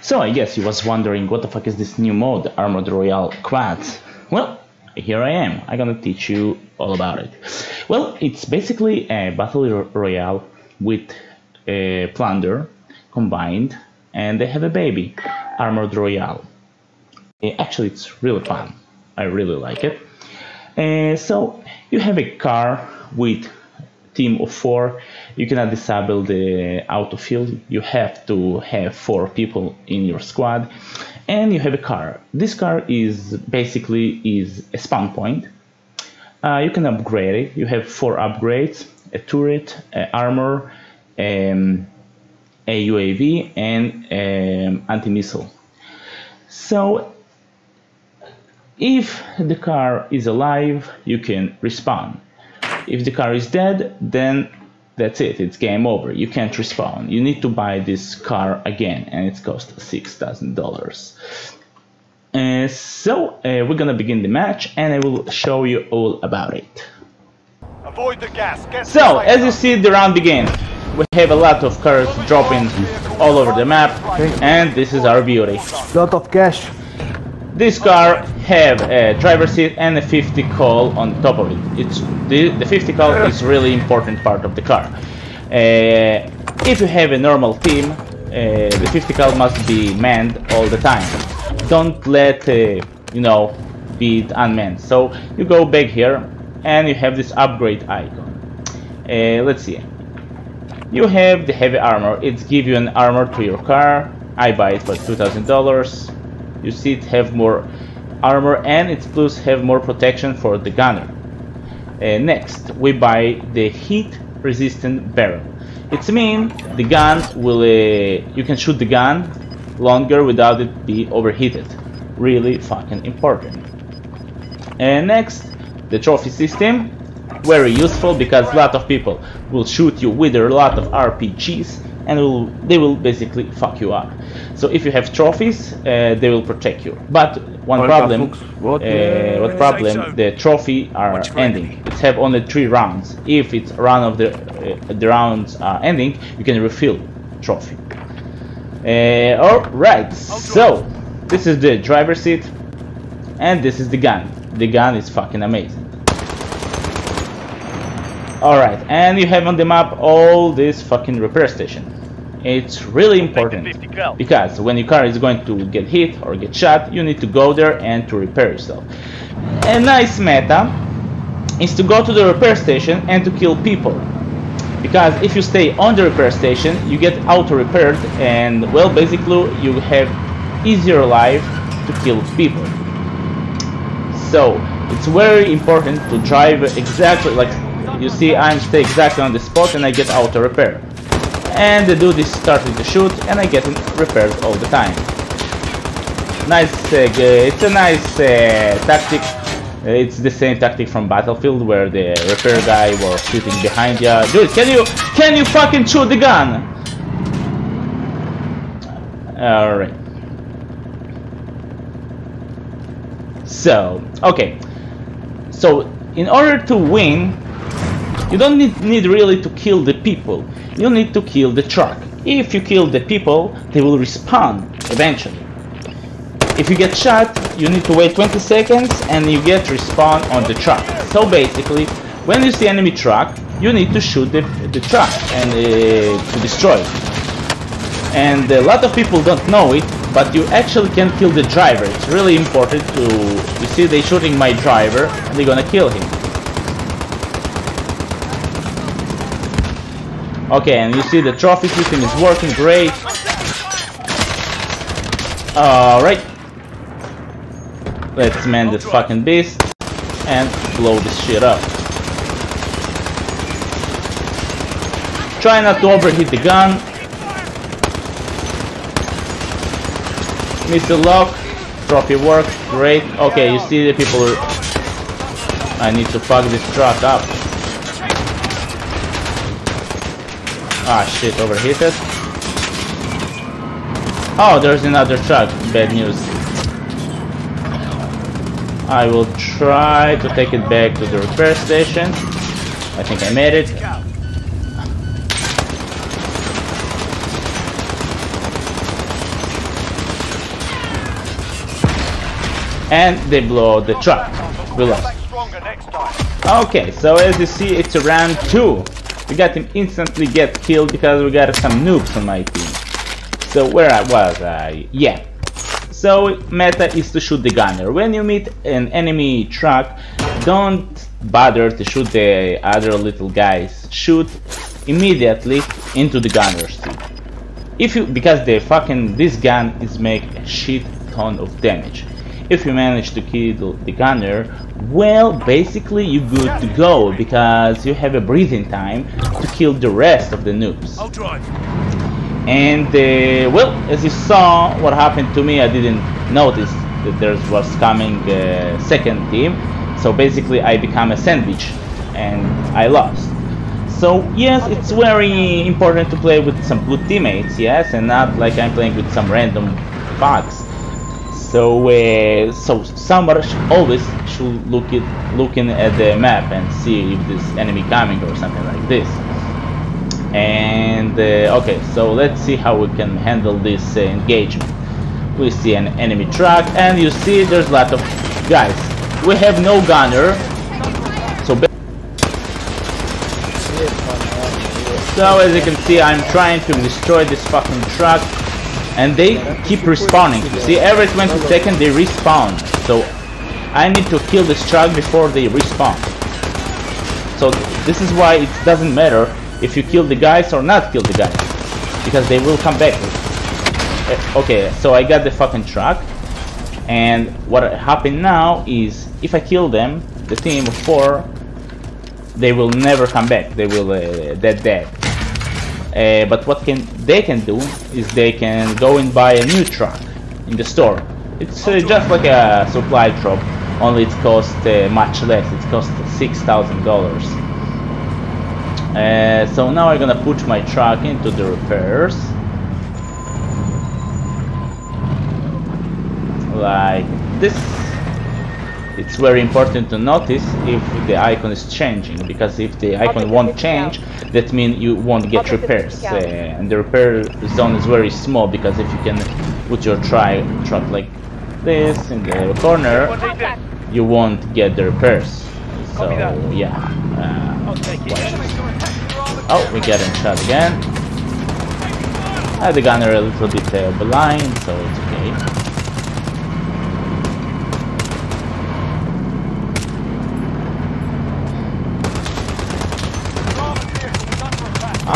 So I guess you was wondering what the fuck is this new mode, Armored Royale Quads? Well, here I am. I'm gonna teach you all about it. Well, it's basically a battle royale with a plunder combined, and they have a baby, Armored Royale. Eh, actually, it's really fun. I really like it. Uh, so you have a car with team of four, you cannot disable the auto autofill. You have to have four people in your squad, and you have a car. This car is basically is a spawn point. Uh, you can upgrade it. You have four upgrades: a turret, a armor, um, a UAV, and um, anti-missile. So if the car is alive, you can respawn. If the car is dead, then that's it, it's game over. You can't respawn. You need to buy this car again, and it costs $6,000. Uh, so, uh, we're gonna begin the match, and I will show you all about it. Avoid the gas. Get so, as you see, the round begins. We have a lot of cars dropping all over the map, and this is our beauty. Lot of cash. This car have a driver seat and a 50 cal on top of it. It's the, the 50 cal is really important part of the car. Uh, if you have a normal team, uh, the 50 cal must be manned all the time. Don't let uh, you know be unmanned. So you go back here and you have this upgrade icon. Uh, let's see. You have the heavy armor. It gives you an armor to your car. I buy it for two thousand dollars you see it have more armor and its plus have more protection for the gunner. Uh, next, we buy the heat resistant barrel. It's mean the gun will uh, you can shoot the gun longer without it be overheated. Really fucking important. And next, the trophy system, very useful because a lot of people will shoot you with a lot of RPGs and will, they will basically fuck you up. So if you have trophies, uh, they will protect you. But one problem, what, uh, what problem? The trophy are ending. It have only three rounds. If it's round of the uh, the rounds are ending, you can refill trophy. Uh, all right. So this is the driver seat, and this is the gun. The gun is fucking amazing. Alright, and you have on the map all this fucking repair station. It's really important because when your car is going to get hit or get shot, you need to go there and to repair yourself. A nice meta is to go to the repair station and to kill people. Because if you stay on the repair station, you get auto-repaired and, well, basically you have easier life to kill people. So, it's very important to drive exactly like you see I'm stay exactly on the spot and I get auto repair and the dude is starting to shoot and I get repaired all the time. Nice, uh, it's a nice uh, tactic. It's the same tactic from Battlefield where the repair guy was shooting behind you. Dude, can you can you fucking shoot the gun? Alright. So, okay. So, in order to win, you don't need, need really to kill the people, you need to kill the truck. If you kill the people, they will respawn eventually. If you get shot, you need to wait 20 seconds and you get respawn on the truck. So basically, when you see enemy truck, you need to shoot the, the truck and uh, to destroy it. And a lot of people don't know it, but you actually can kill the driver. It's really important to... You see they shooting my driver and they're gonna kill him. Okay, and you see the trophy system is working great. Alright. Let's man this fucking beast and blow this shit up. Try not to overheat the gun. Missile lock. Trophy work. Great. Okay, you see the people... I need to fuck this truck up. Ah shit, overheated. Oh, there's another truck. Bad news. I will try to take it back to the repair station. I think I made it. And they blow the truck. We lost. Okay, so as you see, it's a round two. We got him instantly get killed because we got some noobs on my team. So where I was I? Yeah. So meta is to shoot the gunner. When you meet an enemy truck, don't bother to shoot the other little guys. Shoot immediately into the gunner's seat. If you because the fucking this gun is make a shit ton of damage. If you manage to kill the gunner, well, basically you're good to go because you have a breathing time to kill the rest of the noobs. I'll drive. And uh, well, as you saw, what happened to me, I didn't notice that there was coming a second team. So basically, I become a sandwich, and I lost. So yes, it's very important to play with some good teammates, yes, and not like I'm playing with some random bugs. So, uh, so somebody always should look it, looking at the map and see if this enemy coming or something like this. And uh, okay, so let's see how we can handle this uh, engagement. We see an enemy truck, and you see there's a lot of guys. We have no gunner, so. So as you can see, I'm trying to destroy this fucking truck and they keep respawning. See, every 20 seconds they respawn. So I need to kill this truck before they respawn. So this is why it doesn't matter if you kill the guys or not kill the guys. Because they will come back. Eh, okay, so I got the fucking truck. And what happened now is if I kill them, the team of four, they will never come back. They will uh, dead dead. Uh, but what can they can do is they can go and buy a new truck in the store. It's uh, just like a supply drop, only it costs uh, much less. It costs six thousand dollars. Uh, so now I'm gonna put my truck into the repairs, like this it's very important to notice if the icon is changing because if the icon won't change that means you won't get repairs uh, and the repair zone is very small because if you can put your try truck like this in the corner you won't get the repairs. So yeah uh, oh we get him shot again. Uh, the gunner a little bit uh, blind so it's okay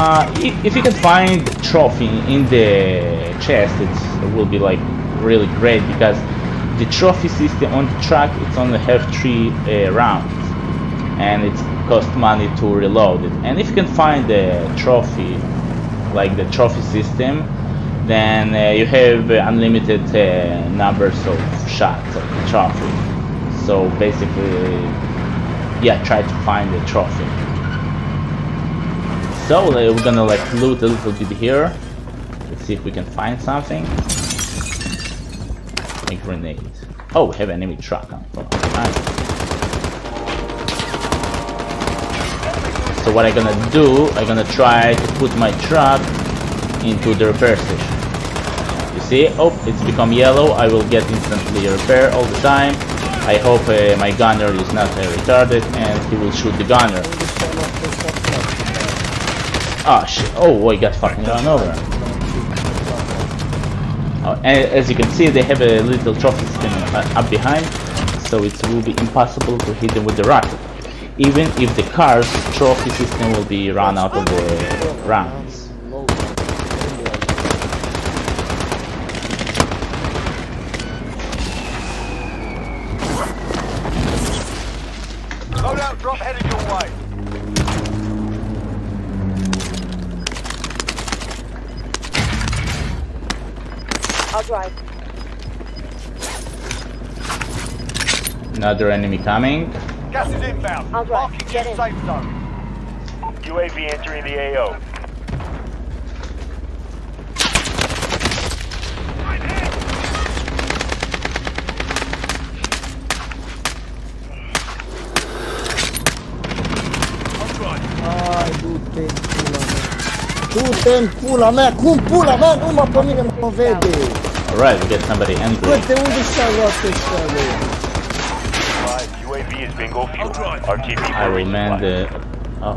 Uh, if you can find trophy in the chest, it will be like really great because the trophy system on the track it's only have three uh, rounds and it costs money to reload it. And if you can find the trophy, like the trophy system, then uh, you have uh, unlimited numbers of shots of the trophy. So basically, yeah, try to find the trophy. So we're gonna like loot a little bit here. Let's see if we can find something. A grenade. Oh, we have an enemy truck on. So what I'm gonna do, I'm gonna try to put my truck into the repair station. You see? Oh, it's become yellow. I will get instantly repair all the time. I hope uh, my gunner is not uh, retarded and he will shoot the gunner. Oh shit. Oh, I got fucking run over. Oh, and as you can see, they have a little trophy system uh, up behind, so it will be impossible to hit them with the rocket. Even if the car's trophy system will be run out of the rounds. Loadout drop headed your way. I'll drive. Another enemy coming. Gas is inbound. I'll drive. Marking Get in. safe zone. UAV entering the AO. Ai, pula mea. Du-te în pula mea, cum pula mea? Nu mă pe mine mă vede. Alright, we get somebody angry. Bă, de unde și-a luat ăștia, bă? UAV is bingo fuel. I will the. Oh.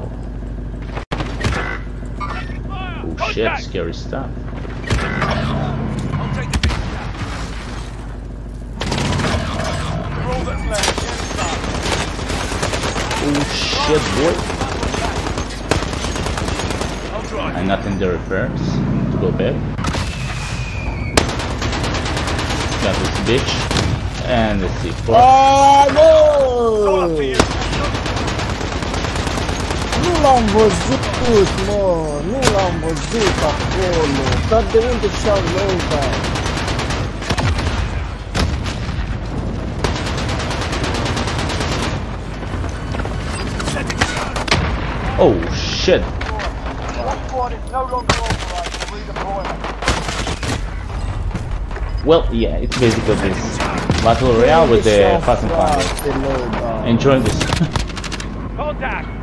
Oh shit, scary stuff. I'll take the big Roll that's left. Oh shit, boy. And nothing the repairs to go back. Got this bitch. And let's see. Four. Ah, no! Nu l-am văzut, mă! Nu l-am văzut acolo! Dar de unde și-au ăsta? Oh shit. Well, yeah, it's basically this battle royale with the Fast and Furious. Frate, lăuda. Enjoying this. Contact!